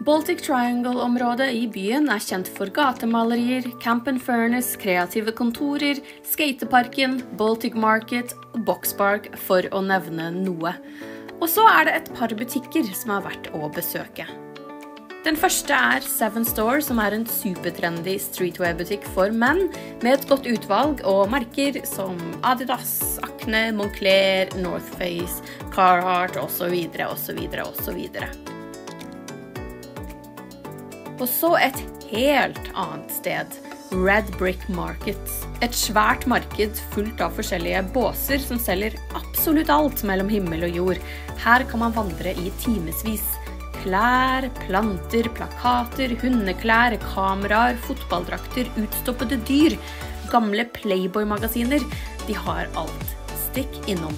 Baltic Triangle-området i byen er kjent for gatemalerier, Camp and Furnace, kreative kontorer, skateparken, Baltic Market og Boxpark, for å nevne noe. Og så er det et par butikker som er verdt å besøke. Den første er Seven Store, som er en supertrendy streetwear-butikk for menn, med et godt utvalg og merker som Adidas, Acne, Moncler, Northface, Carhartt osv. osv. osv. Og så et helt annet sted. Red Brick Market. Et svært marked fullt av forskjellige båser som selger absolutt alt mellom himmel og jord. Her kan man vandre i timevis. Klær, planter, plakater, hundeklær, kameraer, fotballdrakter, utstoppede dyr. Gamle Playboy-magasiner. De har alt. Stikk innom.